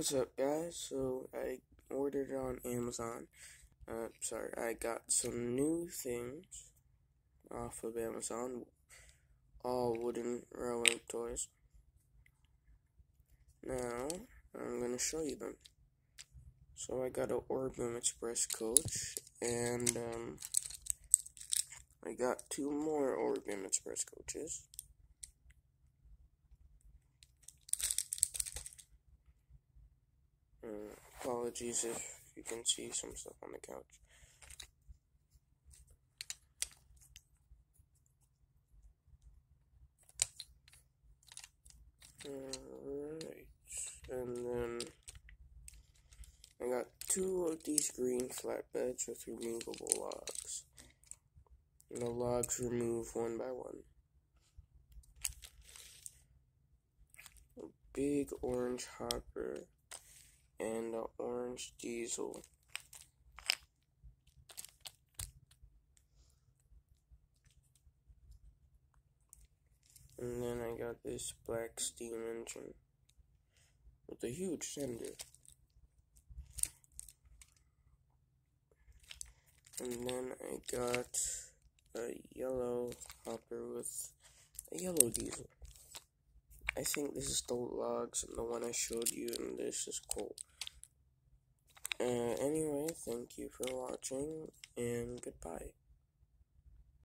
What's up, guys? So I ordered on Amazon. Uh, sorry, I got some new things off of Amazon. All wooden rowing toys. Now I'm gonna show you them. So I got an Orient Express coach, and um, I got two more Orient Express coaches. Uh, apologies if you can see some stuff on the couch. Alright, and then I got two of these green flatbeds with removable logs. And the logs remove one by one. A big orange hopper and an orange diesel. And then I got this black steam engine with a huge tender. And then I got a yellow hopper with a yellow diesel. I think this is the logs and the one I showed you and this is cool. Uh, anyway, thank you for watching and goodbye.